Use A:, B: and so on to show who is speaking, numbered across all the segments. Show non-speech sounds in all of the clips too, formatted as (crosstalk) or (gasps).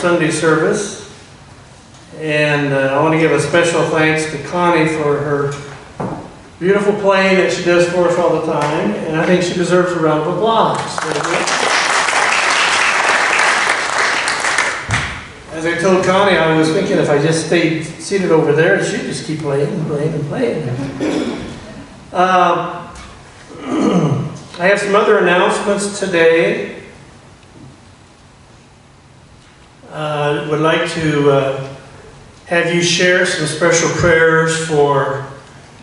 A: Sunday service. And uh, I want to give a special thanks to Connie for her beautiful playing that she does for us all the time. And I think she deserves a round of applause. As I told Connie, I was thinking if I just stayed seated over there, she'd just keep playing and playing and playing. Um, (clears throat) I have some other announcements today. Uh, would like to uh, have you share some special prayers for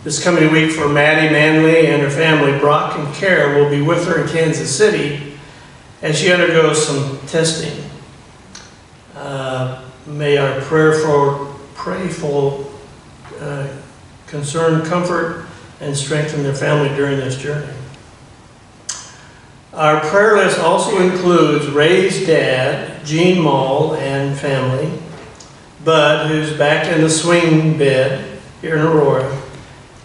A: this coming week for Maddie Manley and her family. Brock and Kara will be with her in Kansas City as she undergoes some testing. Uh, may our prayer for prayerful uh, concern, comfort, and strengthen their family during this journey. Our prayer list also includes Ray's dad, Gene Mall, and family, Bud, who's back in the swing bed here in Aurora,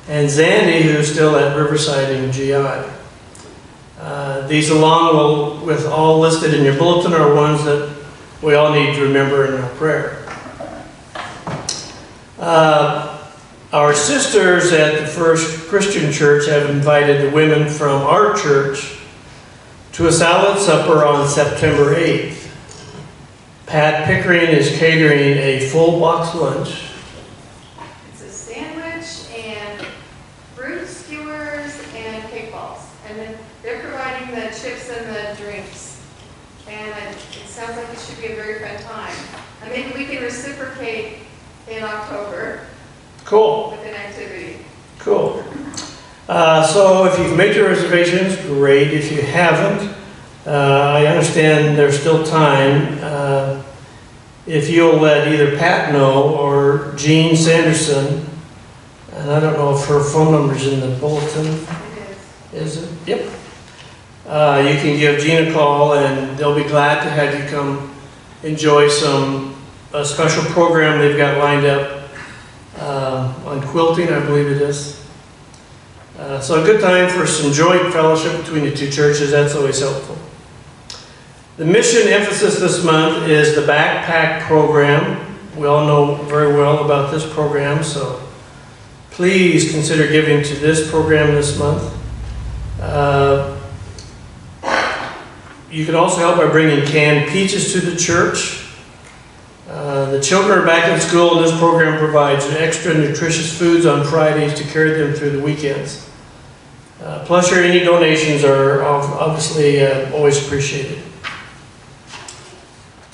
A: and Zandy, who's still at Riverside in GI. Uh, these, along with all listed in your bulletin, are ones that we all need to remember in our prayer. Uh, our sisters at the First Christian Church have invited the women from our church to a salad supper on September 8th. Pat Pickering is catering a full box lunch.
B: It's a sandwich and fruit skewers and cake balls. And then they're providing the chips and the drinks. And it it sounds like it should be a very fun time. And maybe we can reciprocate in October
A: Cool,
B: with an activity.
A: cool. Uh, so if you've made your reservations, great. If you haven't, I understand there's still time. Uh, if you'll let either Pat know or Jean Sanderson, and I don't know if her phone number's in the bulletin.
B: Is.
A: It? Yep. Uh, you can give Gina a call and they'll be glad to have you come enjoy some, a special program they've got lined up uh, on quilting, I believe it is. Uh, so a good time for some joint fellowship between the two churches, that's always helpful. The mission emphasis this month is the backpack program. We all know very well about this program, so please consider giving to this program this month. Uh, You can also help by bringing canned peaches to the church. Uh, The children are back in school, and this program provides extra nutritious foods on Fridays to carry them through the weekends. Uh, Plus, your any donations are obviously uh, always appreciated.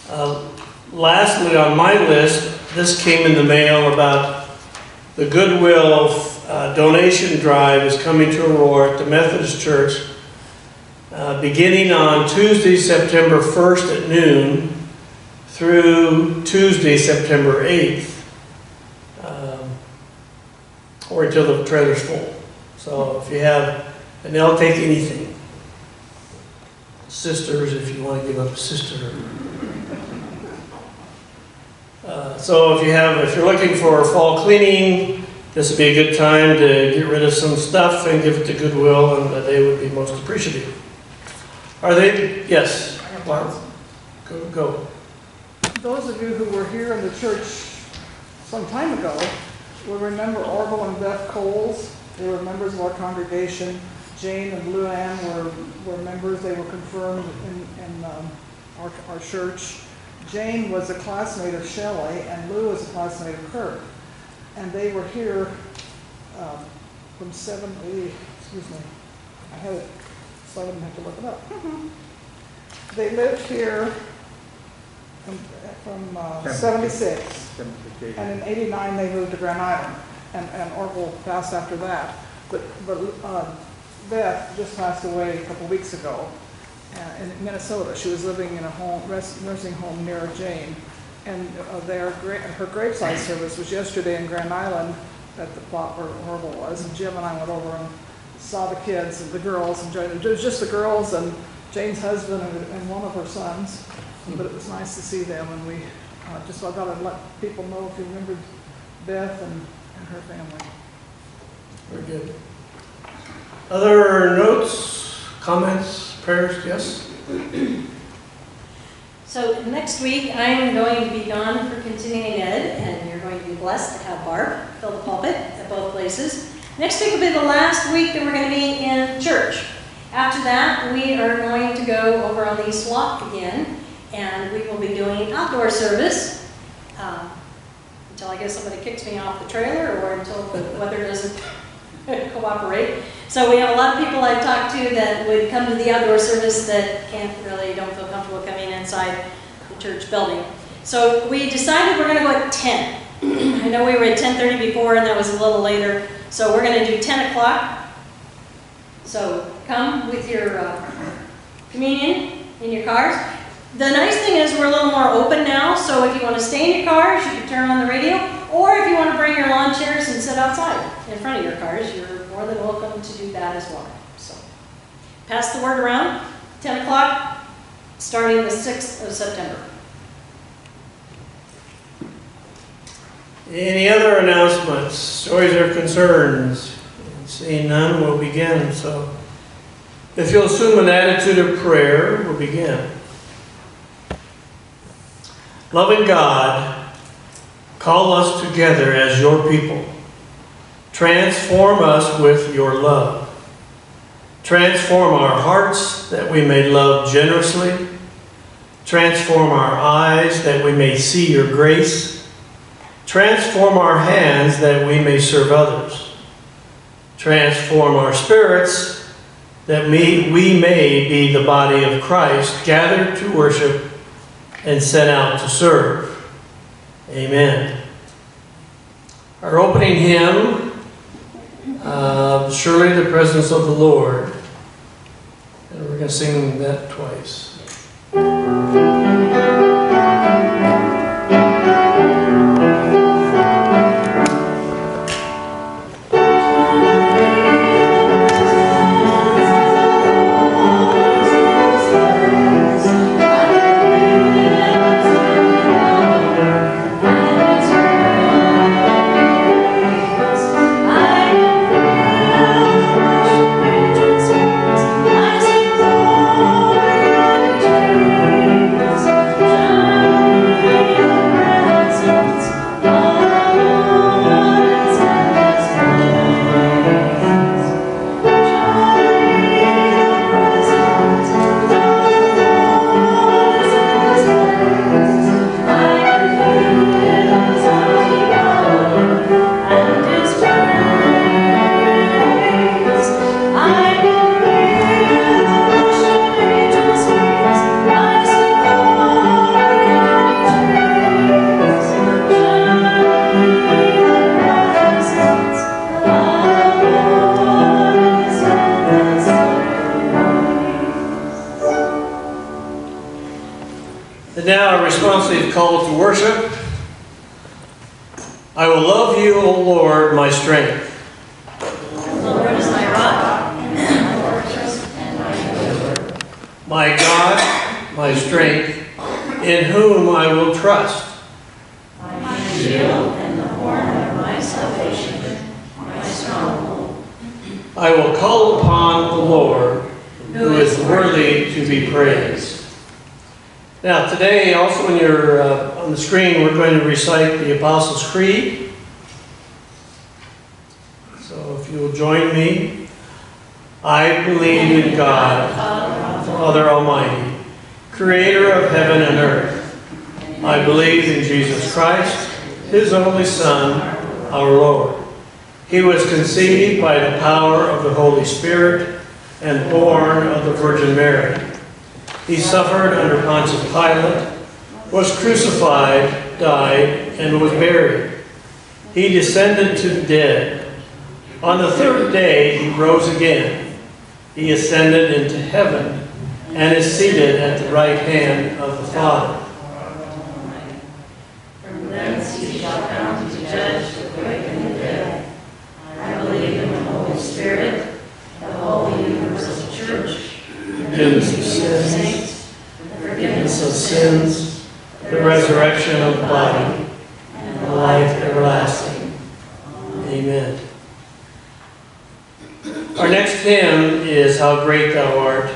A: Uh, Lastly, on my list, this came in the mail about the Goodwill uh, donation drive is coming to Aurora at the Methodist Church uh, beginning on Tuesday, September 1st at noon through Tuesday, September 8th, um, or until the trailer's full. So if you have, and they'll take anything. Sisters, if you want to give up a sister. Uh, So if you have, if you're looking for fall cleaning, this would be a good time to get rid of some stuff and give it to Goodwill, and they would be most appreciative. Are they, yes,
C: I have
A: Barb,
C: one.
A: go, go.
C: Those of you who were here in the church some time ago will remember Orville and Beth Coles. They were members of our congregation. Jane and Luann were, were members. They were confirmed in, in um, our, our church. Jane was a classmate of Shelley and Lou was a classmate of Kirk. And they were here um, from seven, eh, excuse me, I had it, so I didn't have to look it up. They lived here from, from uh, 76. And in 89, they moved to Grand Island, and, and Orville passed after that. But, but uh, Beth just passed away a couple weeks ago uh, in Minnesota. She was living in a home, nursing home near Jane. And uh, their, her graveside service was yesterday in Grand Island at the plot where Orville was. And Jim and I went over and saw the kids and the girls and joined, it was just the girls and Jane's husband and, and one of her sons. But it was nice to see them and we uh, just I thought I'd let people know if you remembered Beth and, and her family.
A: Very good. Other notes, comments, yes? (clears throat)
D: So next week, I'm going to be gone for continuing ed, and you're going to be blessed to have Barb fill the pulpit at both places. Next week will be the last week that we're going to be in church. After that, we are going to go over on the East Walk again, and we will be doing outdoor service um, until I guess somebody kicks me off the trailer or until the weather doesn't cooperate. So we have a lot of people I've talked to that would come to the outdoor service that can't really, don't feel comfortable coming inside the church building. So we decided we're gonna go at ten. (clears throat) I know we were at ten-thirty before and that was a little later, so we're gonna do ten o'clock. So come with your uh, communion in your cars. The nice thing is we're a little more open now, so if you wanna stay in your cars, you can turn on the radio, or if you wanna bring your lawn chairs and sit outside in front of your cars, you're more than welcome to do that as well. So, pass the word around, 10 o'clock, starting the 6th of September.
A: Any other announcements, stories or concerns? Seeing none, we'll begin. So if you'll assume an attitude of prayer, we'll begin. Loving God, call us together as your people. Transform us with your love. Transform our hearts that we may love generously. Transform our eyes that we may see your grace. Transform our hands that we may serve others. Transform our spirits that we, may be the body of Christ, gathered to worship and sent out to serve. Amen. Our opening hymn, uh, Surely the Presence of the Lord. And we're going to sing that twice. Worship. I will love you, O Lord, my strength.
D: The Lord is my rock.
A: And my fortress and my deliverer. My God, my strength, in whom I will trust. My shield and the horn of my salvation, my stronghold. I will call upon the Lord, who is worthy to be praised. Now, today, also when you're uh, on the screen, we're going to recite the Apostles' Creed. So if you will join me, I believe in God, Father Almighty, creator of heaven and earth. I believe in Jesus Christ, his only Son, our Lord. He was conceived by the power of the Holy Spirit and born of the Virgin Mary. He suffered under Pontius Pilate, was crucified, died, and was buried. He descended to the dead. On the third day he rose again. He ascended into heaven and is seated at the right hand of the Father.
D: From thence he shall come to judge the quick
A: Forgiveness of sins,
D: the
A: forgiveness of sins, the resurrection of the body, and the life everlasting. Amen. Our next hymn is How Great Thou Art.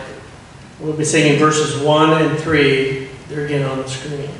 A: We'll be singing verses 1 and 3. They're again on the screen.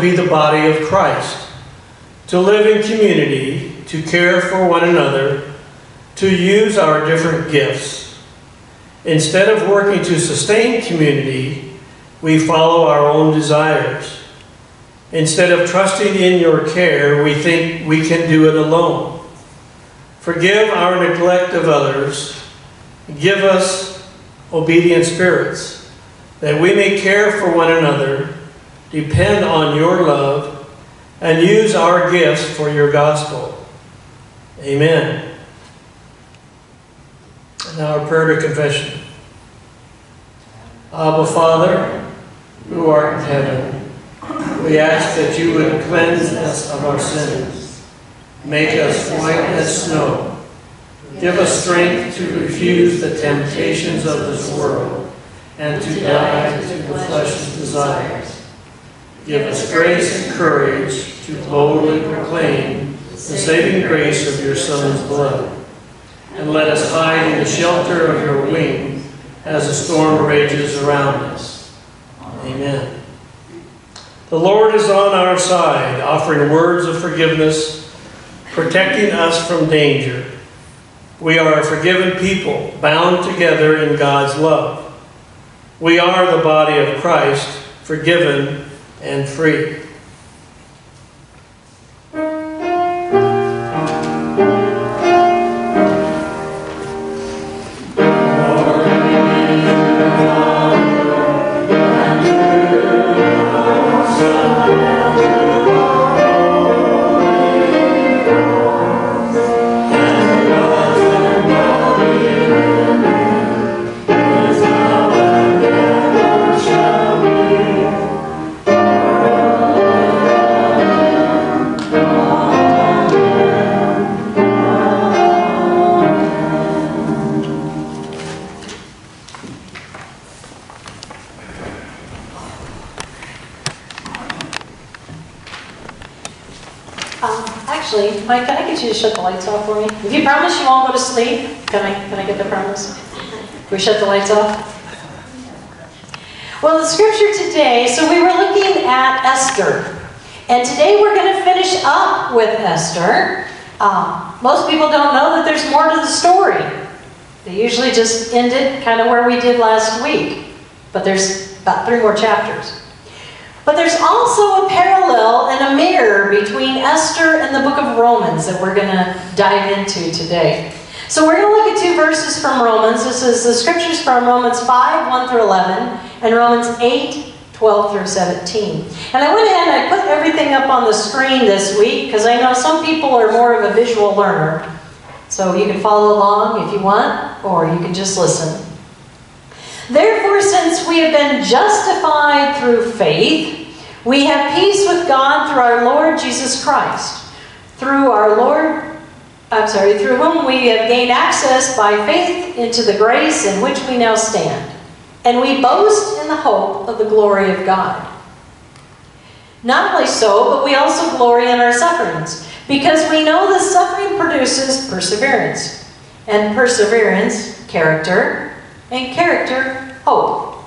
A: Be the body of Christ, to live in community, to care for one another, to use our different gifts. Instead of working to sustain community, we follow our own desires. Instead of trusting in your care, we think we can do it alone. Forgive our neglect of others. Give us obedient spirits, that we may care for one another, depend on your love, and use our gifts for your gospel. Amen. Now our prayer to confession. Abba Father, who art in heaven, we ask that you would cleanse us of our sins, make us white as snow, Give us strength to refuse the temptations of this world and to die to the flesh's desires. Give us grace and courage to boldly proclaim the saving grace of your Son's blood. And let us hide in the shelter of your wing as the storm rages around us. Amen. The Lord is on our side, offering words of forgiveness, protecting us from danger. We are a forgiven people, bound together in God's love. We are the body of Christ, forgiven and free.
D: Get you to shut the lights off for me? If you promise you won't go to sleep, can I, can I get the promise? We shut the lights off? Well, the scripture today, so we were looking at Esther. And today we're going to finish up with Esther. Um, most people don't know that there's more to the story. They usually just end it kind of where we did last week. But there's about three more chapters. But there's also a parallel and a mirror between Esther and the book of Romans that we're going dive into today. So we're going to look at two verses from Romans. This is the scriptures from Romans 5, 1 through 11, and Romans 8, 12 through 17. And I went ahead and I put everything up on the screen this week because I know some people are more of a visual learner. So you can follow along if you want, or you can just listen. Therefore, since we have been justified through faith, we have peace with God through our Lord Jesus Christ. Through our Lord, I'm sorry, through whom we have gained access by faith into the grace in which we now stand. And we boast in the hope of the glory of God. Not only so, but we also glory in our sufferings, because we know that suffering produces perseverance, and perseverance, character, and character, hope.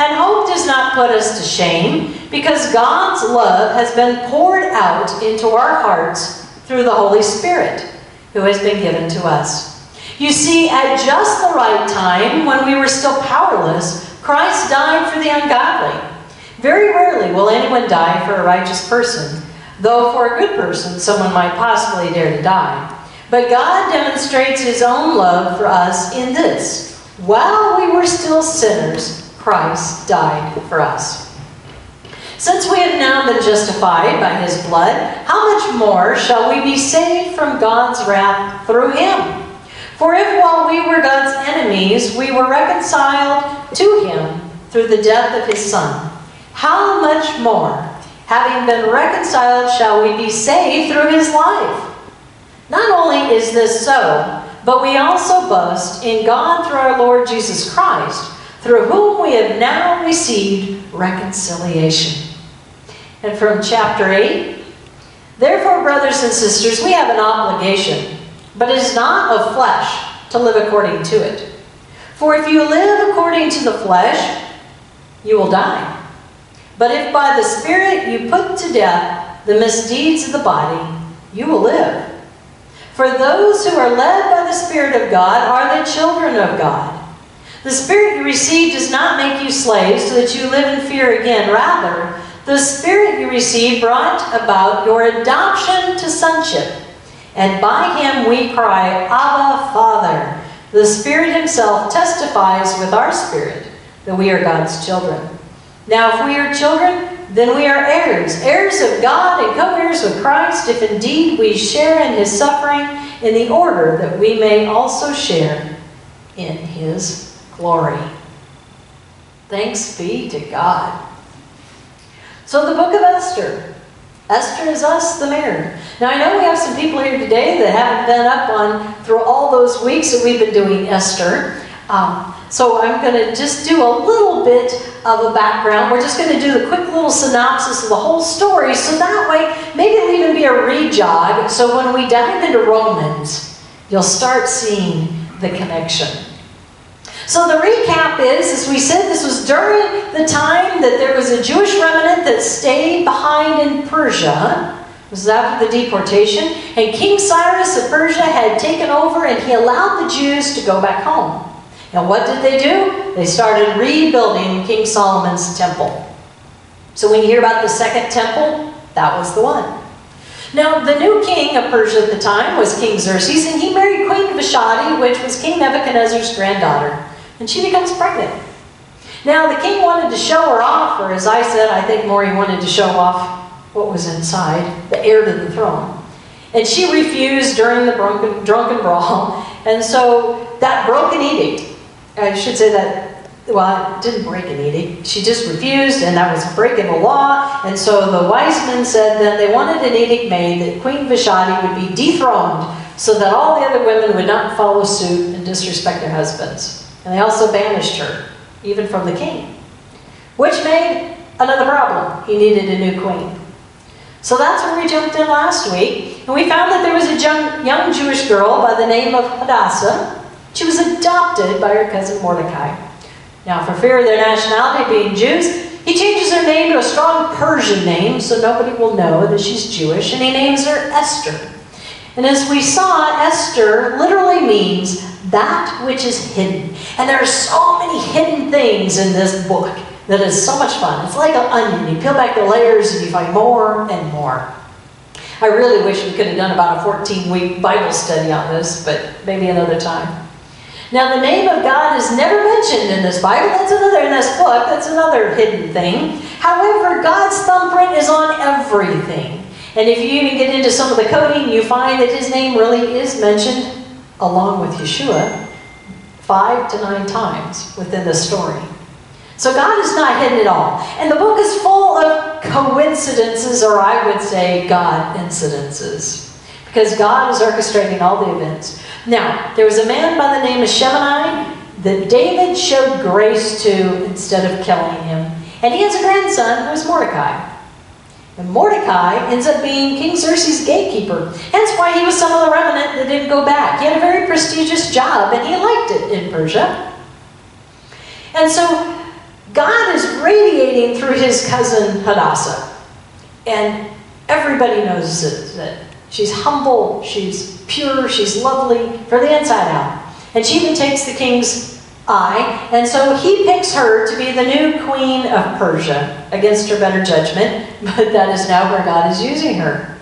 D: And hope does not put us to shame, because God's love has been poured out into our hearts through the Holy Spirit, who has been given to us. You see, at just the right time, when we were still powerless, Christ died for the ungodly. Very rarely will anyone die for a righteous person, though for a good person, someone might possibly dare to die. But God demonstrates his own love for us in this. While we were still sinners, Christ died for us. Since we have now been justified by his blood, how much more shall we be saved from God's wrath through him? For if while we were God's enemies, we were reconciled to him through the death of his Son, how much more, having been reconciled, shall we be saved through his life? Not only is this so, but we also boast in God through our Lord Jesus Christ, through whom we have now received reconciliation. And from chapter 8, Therefore, brothers and sisters, we have an obligation but it is not of flesh to live according to it. For if you live according to the flesh, you will die. But if by the Spirit you put to death the misdeeds of the body, you will live. For those who are led by the Spirit of God are the children of God. The Spirit you received does not make you slaves so that you live in fear again. Rather, the Spirit you received brought about your adoption to sonship and by him we cry, Abba, Father. The Spirit himself testifies with our spirit that we are God's children. Now, if we are children, then we are heirs, heirs of God and co-heirs with Christ, if indeed we share in his suffering, in the order that we may also share in his glory. Thanks be to God. So the book of Esther Esther is us, the mirror. Now, I know we have some people here today that haven't been up on through all those weeks that we've been doing Esther. Um, so I'm going to just do a little bit of a background. We're just going to do the quick little synopsis of the whole story. So that way, maybe it'll even be a rejog. So when we dive into Romans, you'll start seeing the connection. So the recap is, as we said, this was during the time that there was a Jewish remnant that stayed behind in Persia. This was after the deportation. And King Cyrus of Persia had taken over and he allowed the Jews to go back home. Now what did they do? They started rebuilding King Solomon's temple. So when you hear about the second temple, that was the one. Now, the new king of Persia at the time was King Xerxes, and he married Queen Vashti, which was King Nebuchadnezzar's granddaughter and she becomes pregnant. Now, the king wanted to show her off, or as I said, I think more he wanted to show off what was inside, the heir to the throne. And she refused during the drunken, drunken brawl, (laughs) and so that broke an edict. I should say that, well, it didn't break an edict. She just refused, and that was breaking the law. And so the wise men said that they wanted an edict made that Queen Vashti would be dethroned so that all the other women would not follow suit and disrespect their husbands. And they also banished her, even from the king, which made another problem. He needed a new queen. So that's where we jumped in last week, and we found that there was a young, young Jewish girl by the name of Hadassah. She was adopted by her cousin Mordecai. Now, for fear of their nationality being Jews, he changes her name to a strong Persian name so nobody will know that she's Jewish, and he names her Esther. And as we saw, Esther literally means that which is hidden. And there are so many hidden things in this book that is so much fun. It's like an onion. You peel back the layers and you find more and more. I really wish we could have done about a 14 week Bible study on this, but maybe another time. Now, the name of God is never mentioned in this Bible. That's another, in this book, that's another hidden thing. However, God's thumbprint is on everything. And if you even get into some of the coding, you find that his name really is mentioned along with Yeshua five to nine times within the story. So God is not hidden at all. And the book is full of coincidences, or I would say God incidences, because God is orchestrating all the events. Now, there was a man by the name of Shimei that David showed grace to instead of killing him. And he has a grandson who is Mordecai. And Mordecai ends up being King Xerxes' gatekeeper. Hence why he was some of the remnant that didn't go back. He had a very prestigious job and he liked it in Persia. And so God is radiating through his cousin Hadassah. And everybody knows that she's humble, she's pure, she's lovely for the inside out. And she even takes the king's and so he picks her to be the new queen of Persia against her better judgment, (laughs) but that is now where God is using her.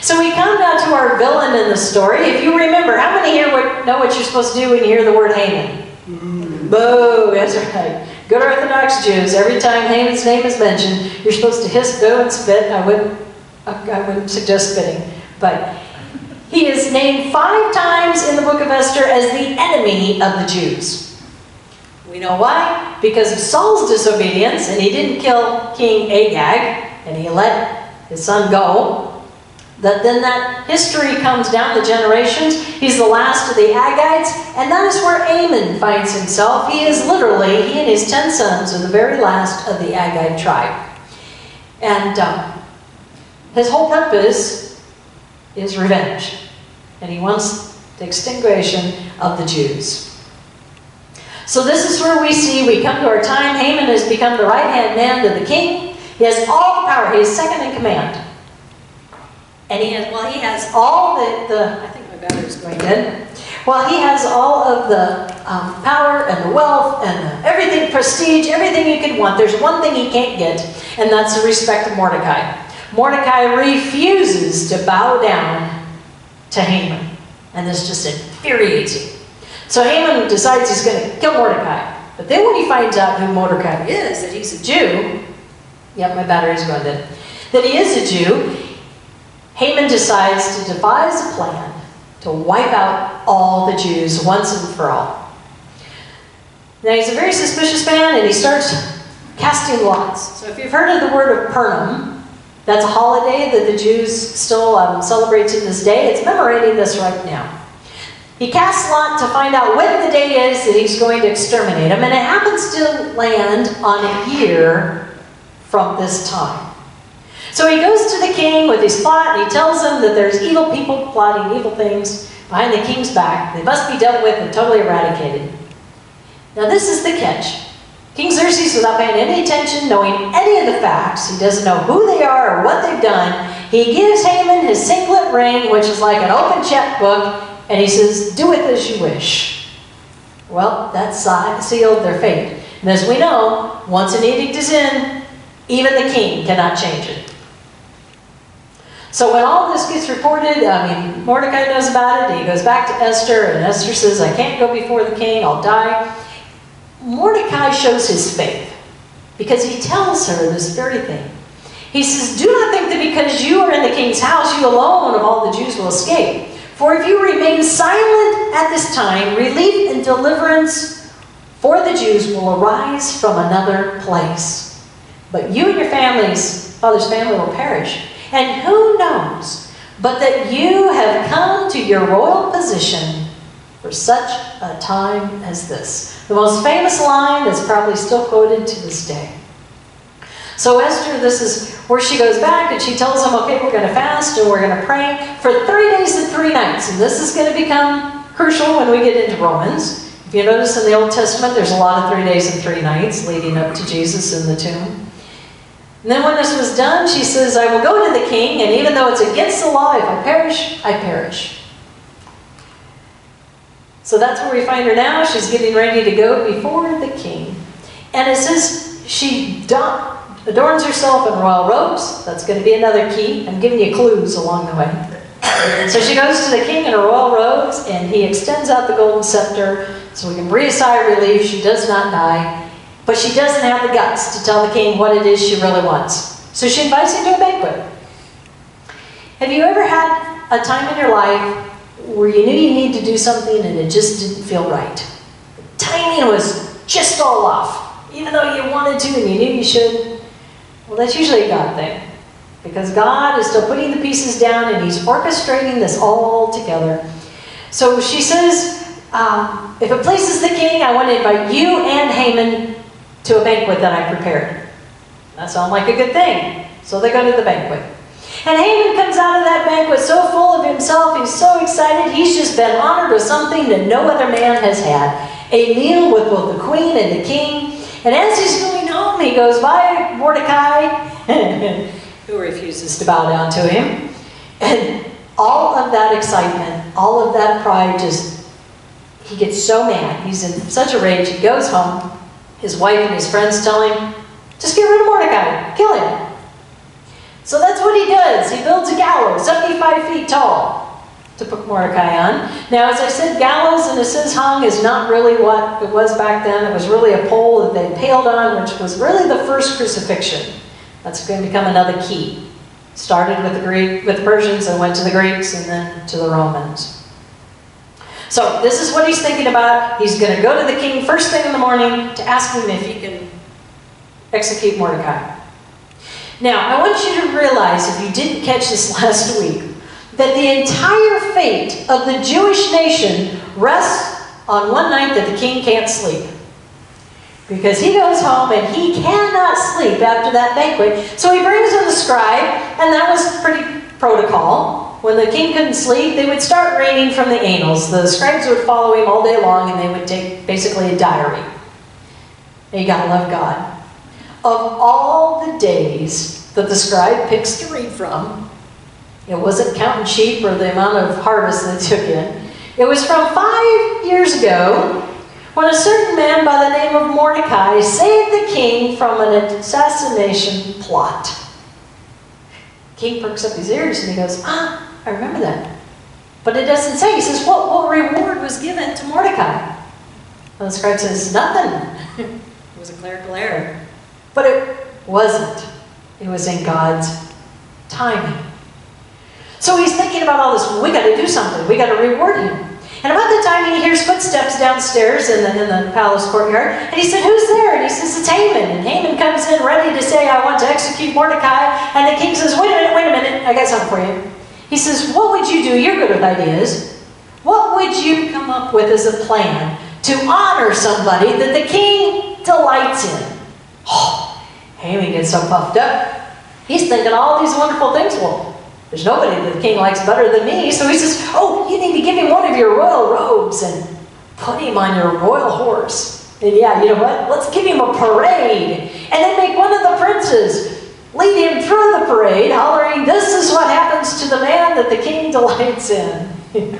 D: So we come now to our villain in the story. If you remember, how many here would know what you're supposed to do when you hear the word Haman? Mm. Boo, that's right. Good Orthodox Jews, every time Haman's name is mentioned, you're supposed to hiss, go, and spit. I wouldn't, I wouldn't suggest spitting, but he is named five times in the book of Esther as the enemy of the Jews. We know why? Because of Saul's disobedience, and he didn't kill King Agag, and he let his son go. That then that history comes down the generations. He's the last of the Agagites, and that is where Haman finds himself. He is literally, he and his ten sons are the very last of the Agagite tribe. And um, his whole purpose is revenge. And he wants the extinguishing of the Jews. So this is where we see, we come to our time, Haman has become the right-hand man to the king. He has all the power. He is second in command. And he has, well, he has all the, the I think my battery's going dead. Well, he has all of the um, power and the wealth and the, everything, prestige, everything you could want. There's one thing he can't get, and that's the respect of Mordecai. Mordecai refuses to bow down to Haman. And this just infuriates him. So Haman decides he's going to kill Mordecai. But then when he finds out who Mordecai is, that he's a Jew, yep, my battery's going dead, that he is a Jew, Haman decides to devise a plan to wipe out all the Jews once and for all. Now he's a very suspicious man and he starts casting lots. So if you've heard of the word of Purim, that's a holiday that the Jews still um, celebrate to this day. It's commemorating this right now. He casts lot to find out when the day is that he's going to exterminate them, and it happens to land on a year from this time. So he goes to the king with his plot, and he tells him that there's evil people plotting evil things behind the king's back. They must be dealt with and totally eradicated. Now this is the catch. King Xerxes, without paying any attention, knowing any of the facts, he doesn't know who they are or what they've done, he gives Haman his signet ring, which is like an open checkbook, and he says, do it as you wish. Well, that sealed their fate. And as we know, once an edict is in, even the king cannot change it. So when all this gets reported, I mean, Mordecai knows about it. He goes back to Esther, and Esther says, I can't go before the king, I'll die. Mordecai shows his faith because he tells her this very thing. He says, Do not think that because you are in the king's house, you alone of all the Jews will escape. For if you remain silent at this time, relief and deliverance for the Jews will arise from another place. But you and your families, father's family, will perish. And who knows but that you have come to your royal position for such a time as this. The most famous line that's probably still quoted to this day. So Esther, this is where she goes back and she tells them, okay, we're going to fast and we're going to pray for three days and three nights. And this is going to become crucial when we get into Romans. If you notice in the Old Testament, there's a lot of three days and three nights leading up to Jesus in the tomb. And then when this was done, she says, I will go to the king, and even though it's against the law, if I perish, I perish. So that's where we find her now. She's getting ready to go before the king. And it says she adorns herself in royal robes. That's going to be another key. I'm giving you clues along the way. So she goes to the king in her royal robes, and he extends out the golden scepter so we can breathe a sigh of relief. She does not die, but she doesn't have the guts to tell the king what it is she really wants. So she invites him to a banquet. Have you ever had a time in your life where you knew you needed to do something and it just didn't feel right? Timing was just all off, even though you wanted to and you knew you should. Well, that's usually a God thing. Because God is still putting the pieces down and He's orchestrating this all together. So she says, um, if it pleases the king, I want to invite you and Haman to a banquet that I prepared. That sounds like a good thing. So they go to the banquet. And Haman comes out of that banquet so full of himself, he's so excited, he's just been honored with something that no other man has had. A meal with both the queen and the king. And as he's he goes by Mordecai, (laughs) who refuses to bow down to him. And all of that excitement, all of that pride just, he gets so mad. He's in such a rage. He goes home. His wife and his friends tell him, just get rid of Mordecai, kill him. So that's what he does. He builds a gallows 75 feet tall to put Mordecai on. Now, as I said, gallows and a says hung is not really what it was back then. It was really a pole that they paled on, which was really the first crucifixion. That's going to become another key. Started with the Greek, with the Persians, and went to the Greeks, and then to the Romans. So this is what he's thinking about. He's going to go to the king first thing in the morning to ask him if he can execute Mordecai. Now, I want you to realize, if you didn't catch this (laughs) last week, that the entire fate of the Jewish nation rests on one night that the king can't sleep. Because he goes home and he cannot sleep after that banquet. So he brings in the scribe, and that was pretty protocol. When the king couldn't sleep, they would start reading from the annals. The scribes would follow him all day long, and they would take basically a diary. And you gotta love God. Of all the days that the scribe picks to read from, it wasn't counting sheep or the amount of harvest they took in. It was from five years ago when a certain man by the name of Mordecai saved the king from an assassination plot. King perks up his ears and he goes, Ah, I remember that. But it doesn't say. He says, What, what reward was given to Mordecai? The scribe says, Nothing. (laughs) it was a clerical error. But it wasn't. It was in God's timing. So he's thinking about all this. We got to do something. We got to reward him. And about the time he hears footsteps downstairs in the, in the palace courtyard, and he said, Who's there? And he says, It's Haman. And Haman comes in ready to say, I want to execute Mordecai. And the king says, Wait a minute, wait a minute. I got something for you. He says, What would you do? You're good with ideas. What would you come up with as a plan to honor somebody that the king delights in? Oh, (gasps) Haman gets so puffed up. He's thinking all these wonderful things. Well, there's nobody that the king likes better than me. So he says, Oh, you need to give him one of your royal robes and put him on your royal horse. And yeah, you know what? Let's give him a parade. And then make one of the princes lead him through the parade, hollering, This is what happens to the man that the king (laughs) delights in. (laughs)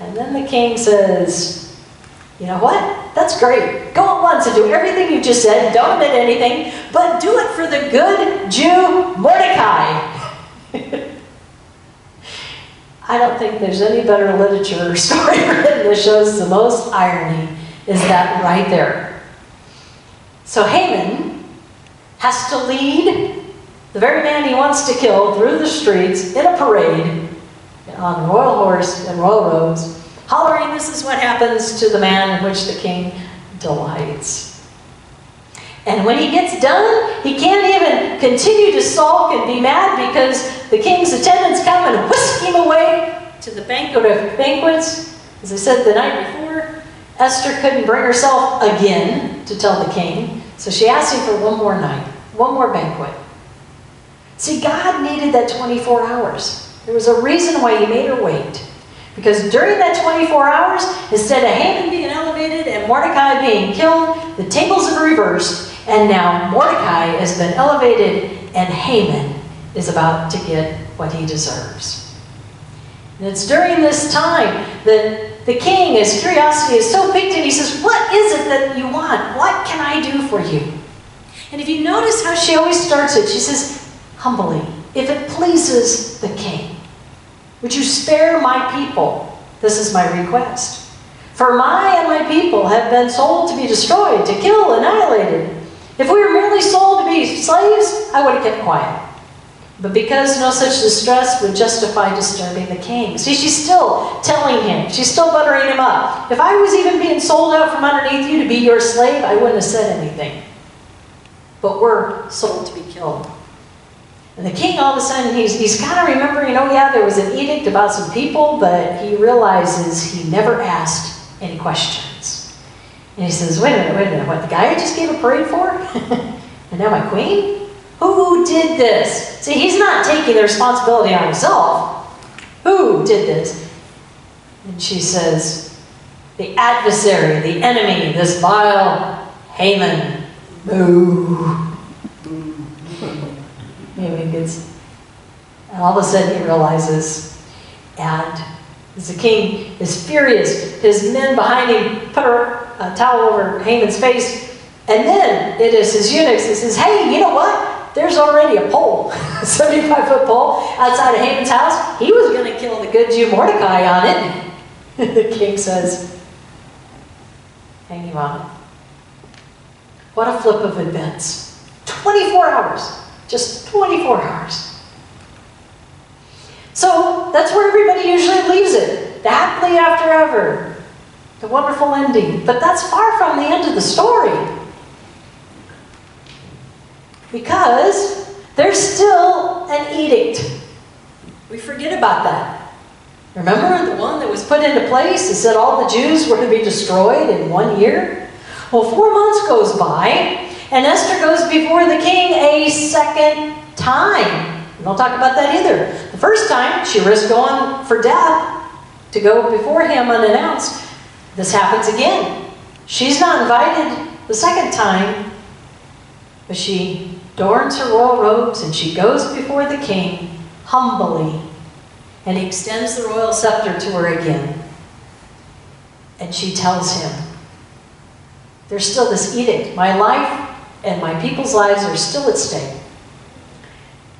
D: and then the king says, You know what? That's great. Go at once and do everything you just said. Don't admit anything, but do it for the good Jew Mordecai. (laughs) I don't think there's any better literature or (laughs) story written that shows the most irony is that right there. So Haman has to lead the very man he wants to kill through the streets in a parade on royal horse and royal robes, hollering, This is what happens to the man in which the king delights. And when he gets done, he can't even continue to sulk and be mad because the king's attendants come and whisk him away to the banquet of banquets. As I said the night before, Esther couldn't bring herself again to tell the king, so she asked him for one more night. one more banquet. See, God needed that 24 hours. There was a reason why he made her wait. Because during that 24 hours, instead of Haman being elevated and Mordecai being killed, the tables have reversed, and now Mordecai has been elevated, and Haman is about to get what he deserves. And it's during this time that the king, his curiosity is so piqued, and he says, What is it that you want? What can I do for you? And if you notice how she always starts it, she says, Humbly, if it pleases the king, would you spare my people? This is my request. For my and my people have been sold to be destroyed, to kill, annihilated. If we were merely sold to be slaves, I would have kept quiet. But because no such distress would justify disturbing the king. See, she's still telling him, she's still buttering him up. If I was even being sold out from underneath you to be your slave, I wouldn't have said anything. But we're sold to be killed. And the king, all of a sudden, he's, he's kind of remembering, oh, yeah, there was an edict about some people, but he realizes he never asked any questions. And he says, wait a minute, wait a minute, what, the guy I just gave a parade for? (laughs) and now my queen? Who did this? See, he's not taking the responsibility on himself. Who did this? And she says, the adversary, the enemy, this vile Haman. Boo. (laughs) Maybe gets, and all of a sudden he realizes, and the king is furious, his men behind him put a towel over Haman's face, and then it is his eunuchs that says, hey, you know what? There's already a pole, (laughs) 75 foot pole outside of Haman's house. He was going to kill the good Jew Mordecai on it. (laughs) the king says, hang him on. What a flip of events. 24 hours. Just 24 hours. So that's where everybody usually leaves it. Happily after ever. The wonderful ending. But that's far from the end of the story. Because there's still an edict. We forget about that. Remember the one that was put into place that said all the Jews were to be destroyed in one year? Well, four months goes by, and Esther goes before the king a second time. We don't talk about that either. The first time, she risked going for death to go before him unannounced. This happens again. She's not invited the second time, but she adorns her royal robes and she goes before the king humbly and he extends the royal scepter to her again. And she tells him, There's still this edict. My life and my people's lives are still at stake.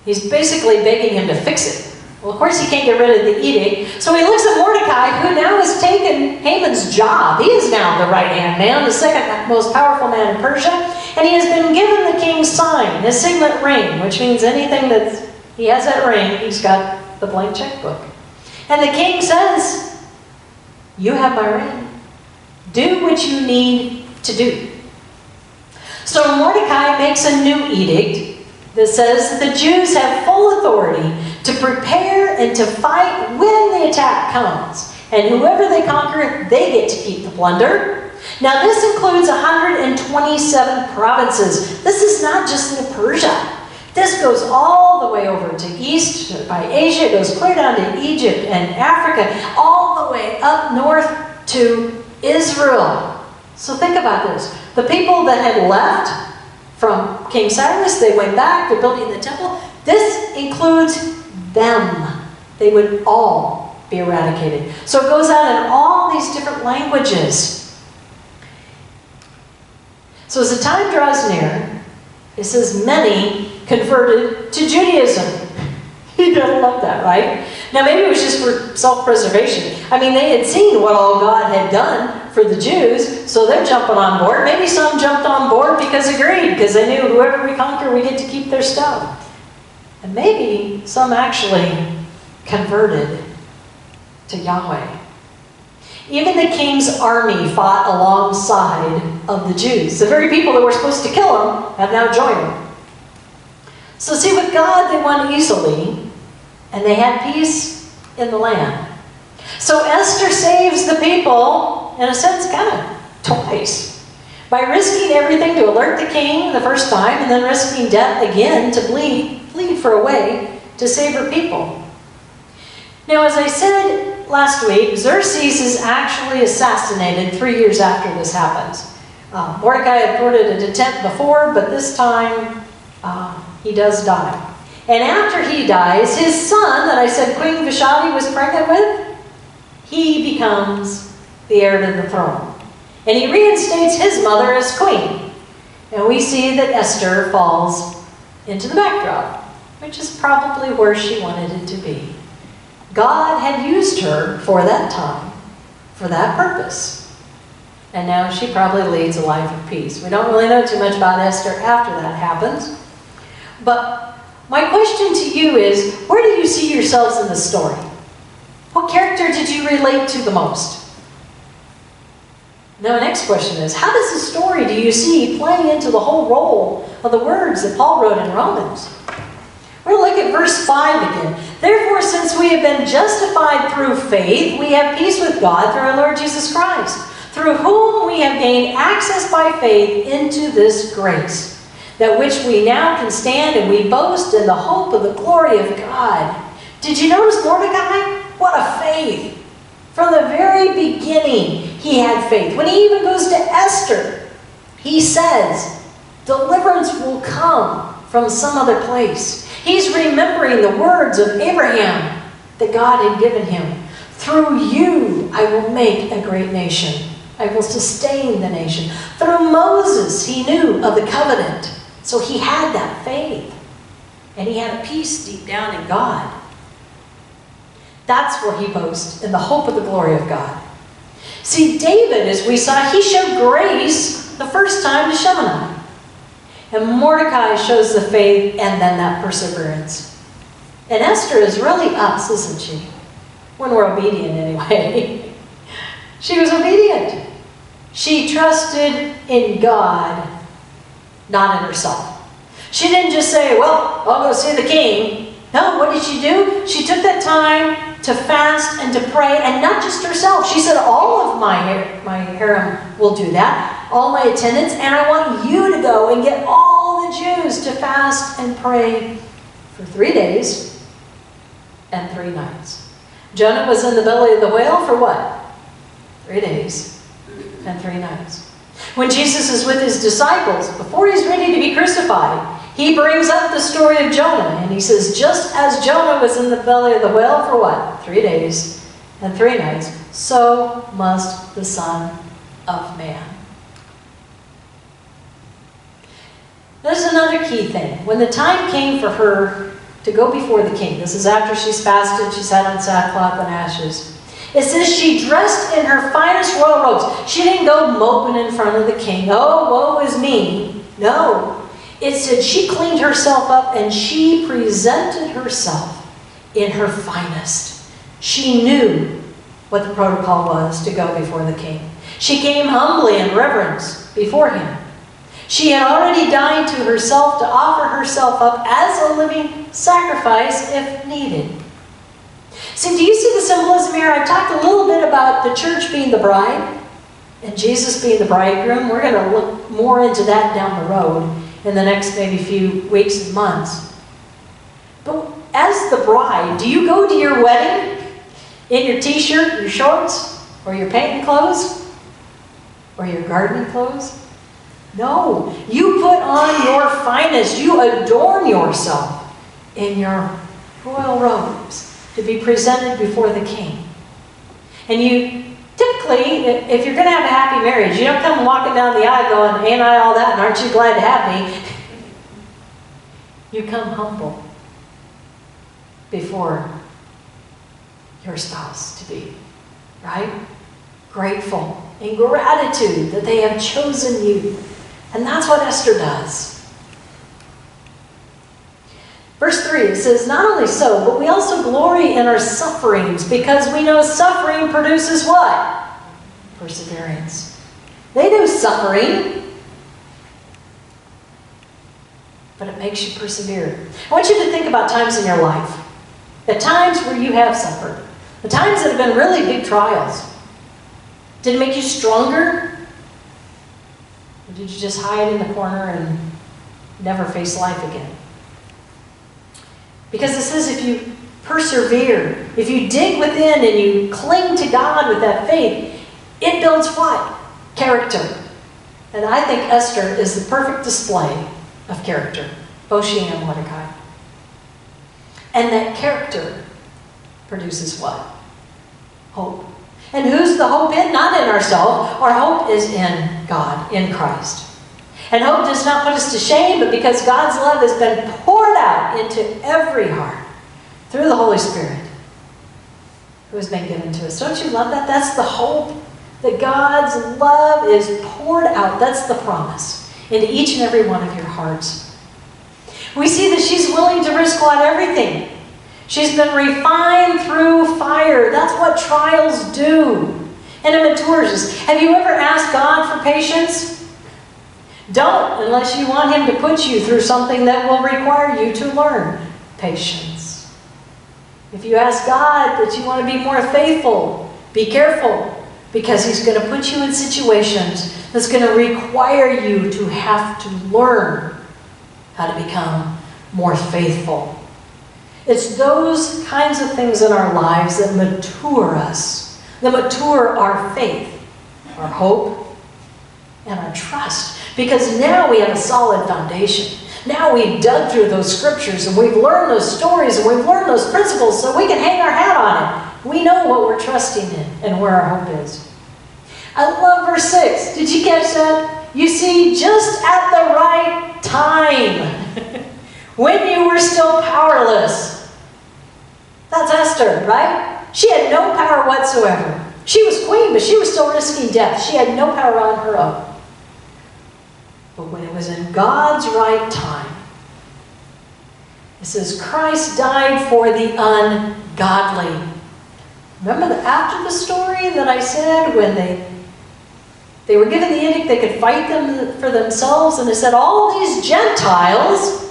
D: He's basically begging him to fix it. Well, of course, he can't get rid of the edict. So he looks at Mordecai, who now has taken Haman's job. He is now the right hand man, the second most powerful man in Persia. And he has been given the king's sign, his signet ring, which means anything that he has that ring, he's got the blank checkbook. And the king says, You have my ring. Do what you need to do. So Mordecai makes a new edict that says that the Jews have full authority to prepare and to fight when the attack comes. And whoever they conquer, they get to keep the plunder. Now, this includes 127 provinces. This is not just in Persia. This goes all the way over to east by Asia, it goes clear down to Egypt and Africa, all the way up north to Israel. So think about this. The people that had left from King Cyrus, they went back, they're building the temple. This includes them. They would all be eradicated. So it goes out in all these different languages. So as the time draws near, it says many converted to Judaism. (laughs) You gotta love that, right? Now maybe it was just for self-preservation. I mean, they had seen what all God had done for the Jews, so they're jumping on board. Maybe some jumped on board because agreed, because they knew whoever we conquer, we get to keep their stuff. And maybe some actually converted to Yahweh. Even the king's army fought alongside of the Jews. The very people that were supposed to kill him have now joined him. So, see, with God, they won easily, and they had peace in the land. So, Esther saves the people, in a sense, kind of twice. By risking everything to alert the king the first time and then risking death again to bleed, plead for a way to save her people. Now, as I said last week, Xerxes is actually assassinated three years after this happens. Uh, Mordecai had thwarted an attempt before, but this time uh, he does die. And after he dies, his son, that I said Queen Vashti was pregnant with, he becomes the heir to the throne. And he reinstates his mother as queen. And we see that Esther falls into the backdrop, which is probably where she wanted it to be. God had used her for that time, for that purpose. And now she probably leads a life of peace. We don't really know too much about Esther after that happens. But my question to you is where do you see yourselves in the story? What character did you relate to the most? Now, the next question is how does the story do you see playing into the whole role of the words that Paul wrote in Romans? We're look at verse 5 again. Therefore, since we have been justified through faith, we have peace with God through our Lord Jesus Christ, through whom we have gained access by faith into this grace, that which we now can stand and we boast in the hope of the glory of God. Did you notice Mordecai? What a faith! From the very beginning, he had faith. When he even goes to Esther, he says, Deliverance will come from some other place. He's remembering the words of Abraham that God had given him. Through you, I will make a great nation. I will sustain the nation. Through Moses, he knew of the covenant. So he had that faith. And he had a peace deep down in God. That's where he boasts in the hope of the glory of God. See, David, as we saw, he showed grace the first time to Shimei. And Mordecai shows the faith and then that perseverance. And Esther is really us, isn't she? When we're obedient, anyway. (laughs) she was obedient. She trusted in God, not in herself. She didn't just say, Well, I'll go see the king. No, what did she do? She took that time to fast and to pray, and not just herself. She said, All of my, my harem will do that, all my attendants, and I want you to go and get all the Jews to fast and pray for three days and three nights. Jonah was in the belly of the whale for what? Three days and three nights. When Jesus is with his disciples, before he's ready to be crucified, he brings up the story of Jonah and he says, just as Jonah was in the belly of the whale for what? Three days and three nights, so must the Son of Man. There's another key thing. When the time came for her to go before the king, this is after she's fasted, she's had on sackcloth and ashes. It says she dressed in her finest royal robes. She didn't go moping in front of the king. Oh, woe is me. No. It said she cleaned herself up and she presented herself in her finest. She knew what the protocol was to go before the king. She came humbly in reverence before him. She had already died to herself to offer herself up as a living sacrifice if needed. See, do you see the symbolism here? I talked a little bit about the church being the bride and Jesus being the bridegroom. We're going to look more into that down the road in the next maybe few weeks and months. But as the bride, do you go to your wedding in your t-shirt, your shorts, or your painting clothes, or your gardening clothes? No, you put on your finest. You adorn yourself in your royal robes to be presented before the king. And you typically, if you're going to have a happy marriage, you don't come walking down the aisle going, ain't I all that, and aren't you glad to have me? (laughs) You come humble before your spouse to be, right? Grateful in gratitude that they have chosen you. And that's what Esther does. Verse 3, it says, Not only so, but we also glory in our sufferings, because we know suffering produces what? Perseverance. They know suffering, but it makes you persevere. I want you to think about times in your life, the times where you have suffered, the times that have been really big trials. Did it make you stronger? Or did you just hide in the corner and never face life again? Because it says if you persevere, if you dig within and you cling to God with that faith, it builds what? Character. And I think Esther is the perfect display of character, both she and Mordecai. And that character produces what? Hope. And who's the hope in? Not in ourselves. Our hope is in God, in Christ. And hope does not put us to shame, but because God's love has been poured out into every heart through the Holy Spirit who has been given to us. Don't you love that? That's the hope. That God's love is poured out. That's the promise into each and every one of your hearts. We see that she's willing to risk what? Everything. She's been refined through fire. That's what trials do. And it matures us. Have you ever asked God for patience? Don't, unless you want Him to put you through something that will require you to learn patience. If you ask God that you want to be more faithful, be careful, because He's going to put you in situations that's going to require you to have to learn how to become more faithful. It's those kinds of things in our lives that mature us, that mature our faith, our hope, and our trust. Because now we have a solid foundation. Now we've dug through those scriptures and we've learned those stories and we've learned those principles so we can hang our hat on it. We know what we're trusting in and where our hope is. I love verse 6. Did you catch that? You see, just at the right time, (laughs) when you were still powerless. That's Esther, right? She had no power whatsoever. She was queen, but she was still risking death. She had no power on her own. Was in God's right time, it says, Christ died for the ungodly. Remember the, after the story that I said when they they were given the edict they could fight them for themselves, and it said all these Gentiles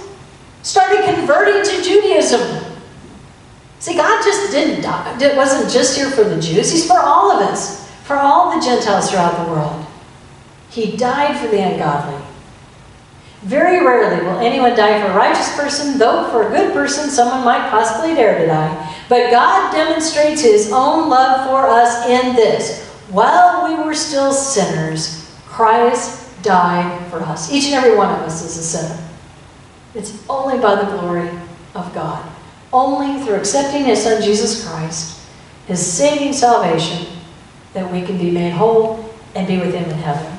D: started converting to Judaism. See, God just didn't die. It wasn't just here for the Jews. He's for all of us, for all the Gentiles throughout the world. He died for the ungodly. Very rarely will anyone die for a righteous person, though for a good person someone might possibly dare to die. But God demonstrates his own love for us in this. While we were still sinners, Christ died for us. Each and every one of us is a sinner. It's only by the glory of God. Only through accepting his son Jesus Christ, his saving salvation, that we can be made whole and be with him in heaven.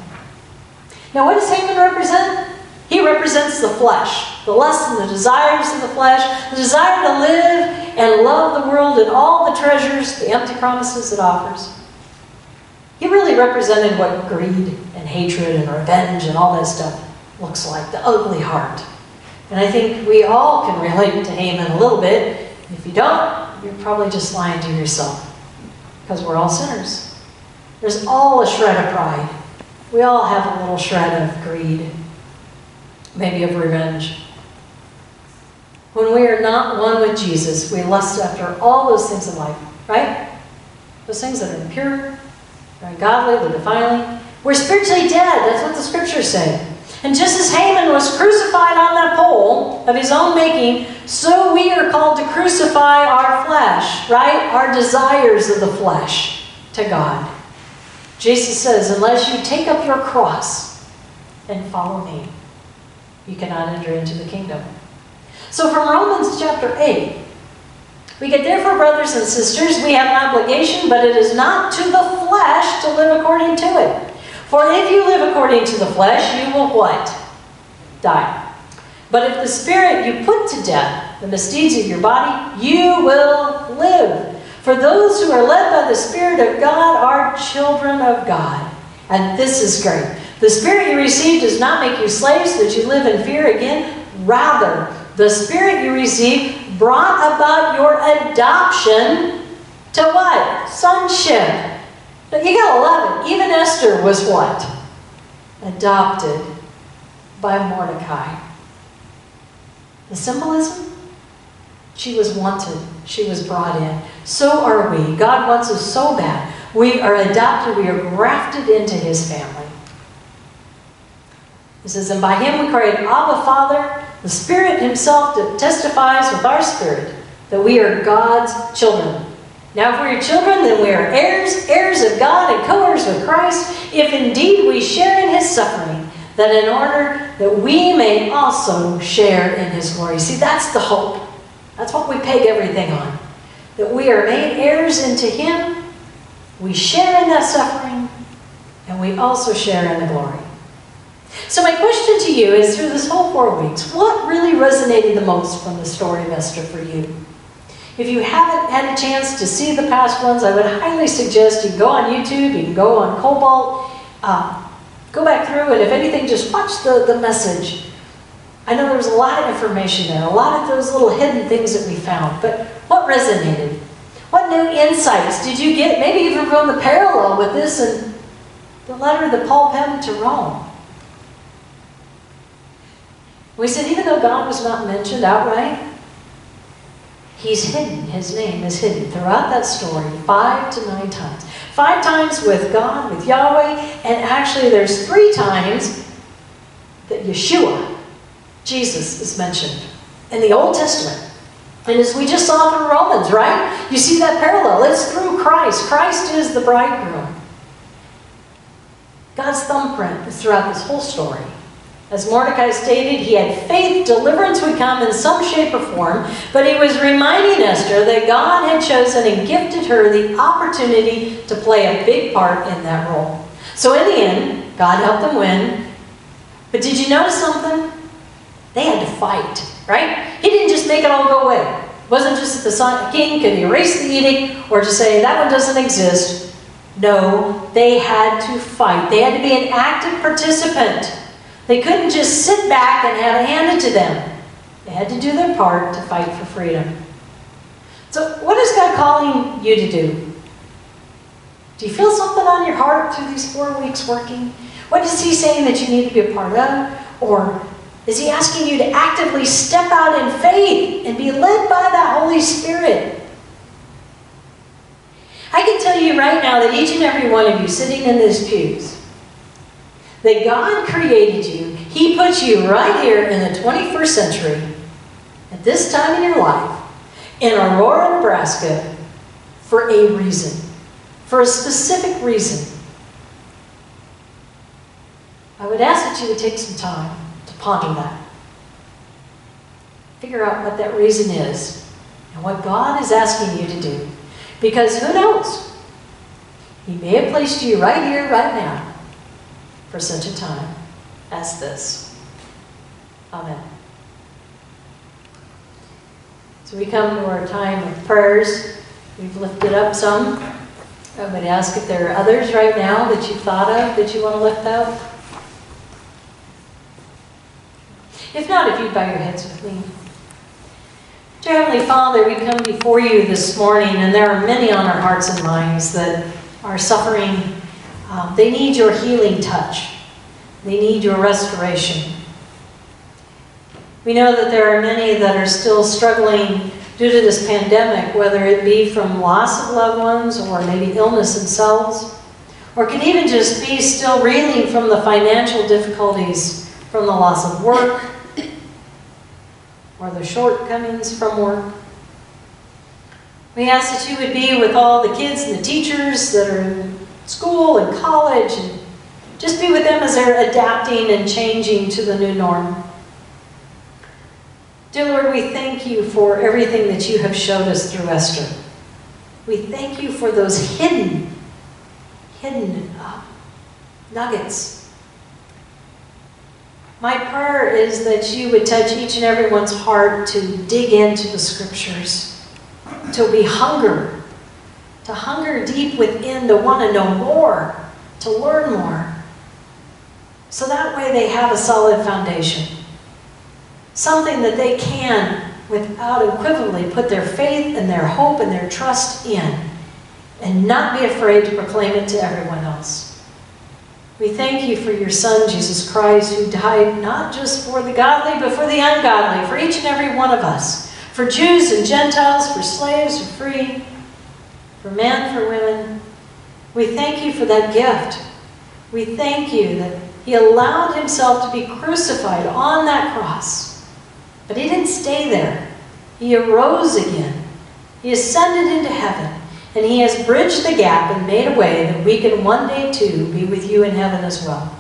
D: Now, what does Haman represent? He represents the flesh, the lust and the desires of the flesh, the desire to live and love the world and all the treasures, the empty promises it offers. He really represented what greed and hatred and revenge and all that stuff looks like, the ugly heart. And I think we all can relate to Haman a little bit. If you don't, you're probably just lying to yourself because we're all sinners. There's all a shred of pride. We all have a little shred of greed maybe of revenge. When we are not one with Jesus, we lust after all those things in life, right? Those things that are impure, they're ungodly, they're defiling. We're spiritually dead. That's what the scriptures say. And just as Haman was crucified on that pole of his own making, so we are called to crucify our flesh, right? Our desires of the flesh to God. Jesus says, unless you take up your cross and follow me, you cannot enter into the kingdom. So from Romans chapter 8, we get therefore, brothers and sisters, we have an obligation, but it is not to the flesh to live according to it. For if you live according to the flesh, you will what? Die. But if the spirit you put to death, the misdeeds of your body, you will live. For those who are led by the Spirit of God are children of God. And this is great. The Spirit you received does not make you slaves that you live in fear again. Rather, the Spirit you received brought about your adoption to what? Sonship. But you gotta love it. Even Esther was what? Adopted by Mordecai. The symbolism? She was wanted. She was brought in. So are we. God wants us so bad. We are adopted. We are grafted into His family. It says, And by him we cried, Abba, Father. The Spirit himself testifies with our spirit that we are God's children. Now, if we are children, then we are heirs, heirs of God, and co heirs with Christ, if indeed we share in his suffering, that in order that we may also share in his glory. See, that's the hope. That's what we peg everything on. That we are made heirs into him, we share in that suffering, and we also share in the glory. So, my question to you is through this whole four weeks, what really resonated the most from the story of Esther for you? If you haven't had a chance to see the past ones, I would highly suggest you go on YouTube, you can go on Cobalt, uh, go back through, and if anything, just watch the, the message. I know there was a lot of information there, a lot of those little hidden things that we found, but what resonated? What new insights did you get, maybe even from the parallel with this and the letter that Paul penned to Rome? We said even though God was not mentioned outright, He's hidden. His name is hidden throughout that story five to nine times. Five times with God, with Yahweh, and actually there's three times that Yeshua, Jesus, is mentioned in the Old Testament. And as we just saw from Romans, right? You see that parallel. It's through Christ. Christ is the bridegroom. God's thumbprint is throughout this whole story. As Mordecai stated, he had faith deliverance would come in some shape or form, but he was reminding Esther that God had chosen and gifted her the opportunity to play a big part in that role. So in the end, God helped them win. But did you notice something? They had to fight, right? He didn't just make it all go away. It wasn't just that the king could erase the edict or just say that one doesn't exist. No, they had to fight. They had to be an active participant. They couldn't just sit back and have it handed to them. They had to do their part to fight for freedom. So, what is God calling you to do? Do you feel something on your heart through these four weeks working? What is He saying that you need to be a part of? Or is He asking you to actively step out in faith and be led by that Holy Spirit? I can tell you right now that each and every one of you sitting in these pews, that God created you. He put you right here in the 21st century, at this time in your life, in Aurora, Nebraska, for a reason, for a specific reason. I would ask that you would take some time to ponder that. Figure out what that reason is and what God is asking you to do. Because who knows? He may have placed you right here, right now, for such a time as this. Amen. So we come to our time of prayers. We've lifted up some. I would ask if there are others right now that you thought of that you want to lift up. If not, if you'd bow your heads with me. Dear Heavenly Father, we come before you this morning, and there are many on our hearts and minds that are suffering um, they need your healing touch. They need your restoration. We know that there are many that are still struggling due to this pandemic, whether it be from loss of loved ones or maybe illness themselves, or can even just be still reeling from the financial difficulties from the loss of work or the shortcomings from work. We ask that you would be with all the kids and the teachers that are school and college and just be with them as they're adapting and changing to the new norm. Dear Lord, we thank you for everything that you have showed us through Esther. We thank you for those hidden, hidden uh, nuggets. My prayer is that you would touch each and everyone's heart to dig into the scriptures, to be hunger to hunger deep within, to want to know more, to learn more. So that way they have a solid foundation. Something that they can, without equivocally, put their faith and their hope and their trust in and not be afraid to proclaim it to everyone else. We thank you for your Son, Jesus Christ, who died not just for the godly, but for the ungodly, for each and every one of us, for Jews and Gentiles, for slaves or free for men, for women. We thank you for that gift. We thank you that He allowed himself to be crucified on that cross. But he didn't stay there. He arose again. He ascended into heaven. And he has bridged the gap and made a way that we can one day too be with you in heaven as well.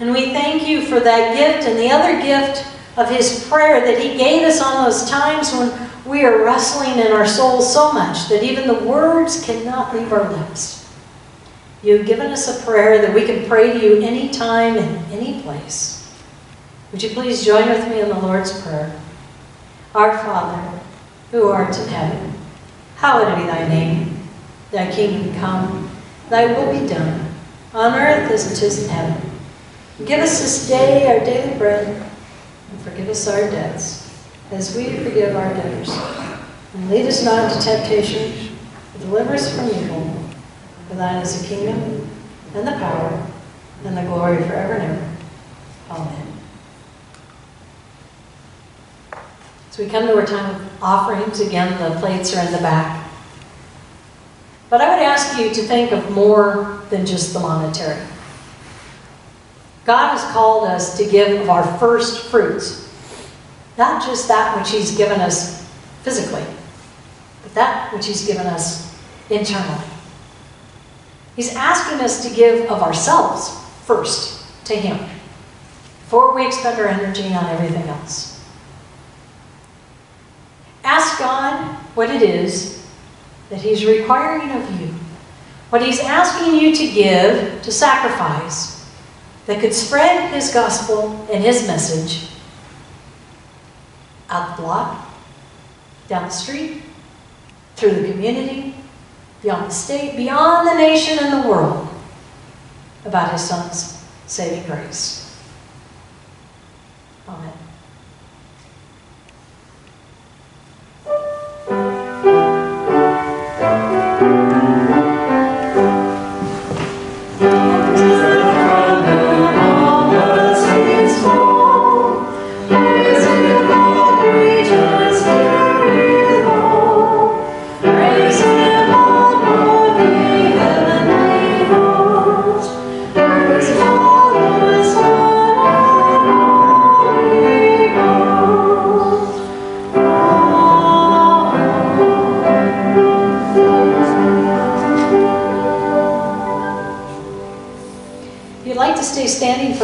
D: And we thank you for that gift and the other gift of his prayer that he gave us on those times when we are wrestling in our souls so much that even the words cannot leave our lips. You've given us a prayer that we can pray to you anytime and any place. Would you please join with me in the Lord's Prayer? Our Father, who art in heaven, hallowed be thy name. Thy kingdom come, thy will be done, on earth as it is in heaven. Give us this day our daily bread, and forgive us our debts, as we forgive our debtors. And lead us not into temptation, but deliver us from evil. For thine is the kingdom, and the power, and the glory forever and ever. Amen. So we come to our time of offerings. Again, the plates are in the back. But I would ask you to think of more than just the monetary. God has called us to give of our first fruits, not just that which He's given us physically, but that which He's given us internally. He's asking us to give of ourselves first to Him before we expend our energy on everything else. Ask God what it is that He's requiring of you, what He's asking you to give, to sacrifice, that could spread His gospel and His message out the block, down the street, through the community, beyond the state, beyond the nation and the world about His Son's saving grace. Amen.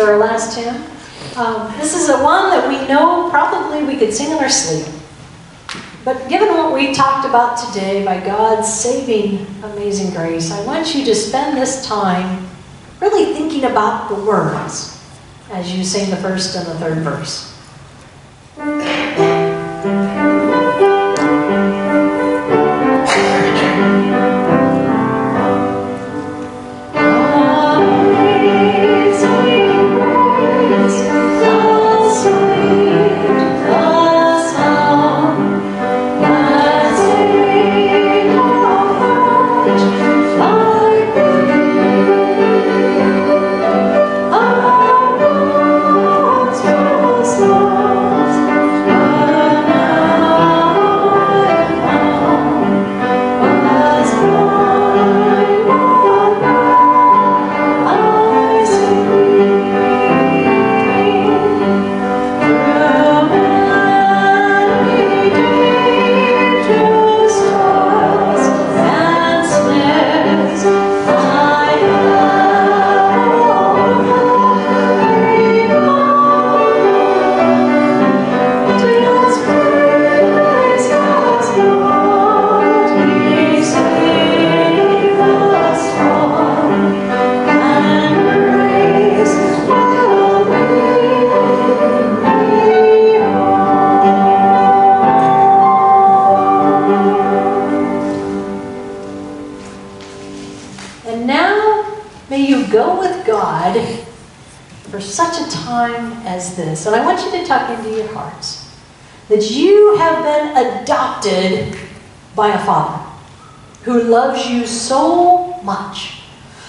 D: Our last hymn, um, this is a one that we know probably we could sing in our sleep. But given what we talked about today by God's saving amazing grace, I want you to spend this time really thinking about the words as you sing the first and the third verse.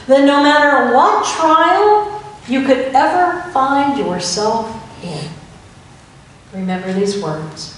D: That no matter what trial you could ever find yourself in, remember these words.